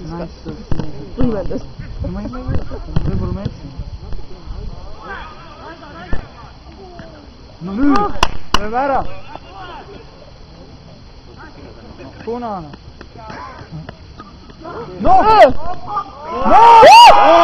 siis kas võimendas. ma ei tea, võib-olla ma eksin. no nüüd, lööme ära. punane. noh, no